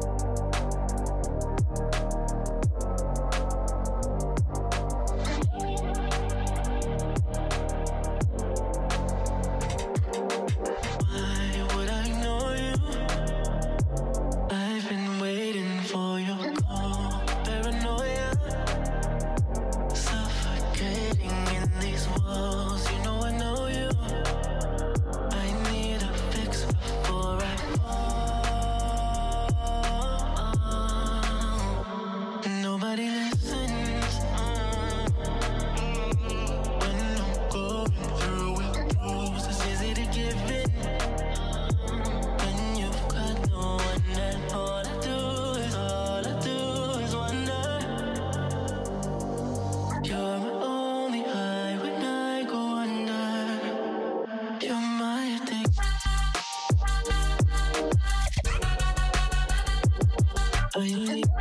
you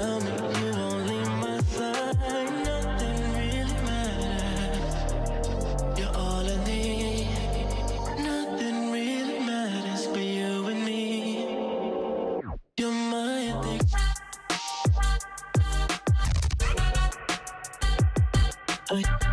You won't leave my side. Nothing really matters. You're all I need. Nothing really matters but you and me. You're my addiction. I